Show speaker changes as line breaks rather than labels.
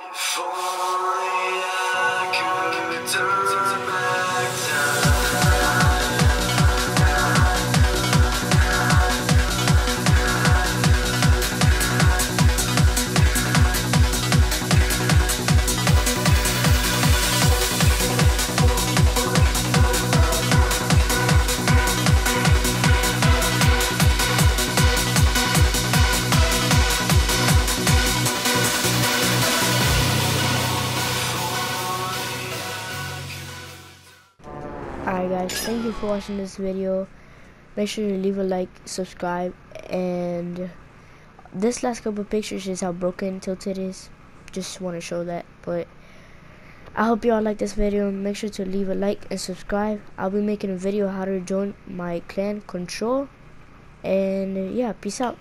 If Alright guys, thank you for watching this video. Make sure to leave a like, subscribe, and this last couple pictures is how broken Tilted is. Just want to show that, but I hope you all like this video. Make sure to leave a like and subscribe. I'll be making a video how to join my clan control. And yeah, peace out.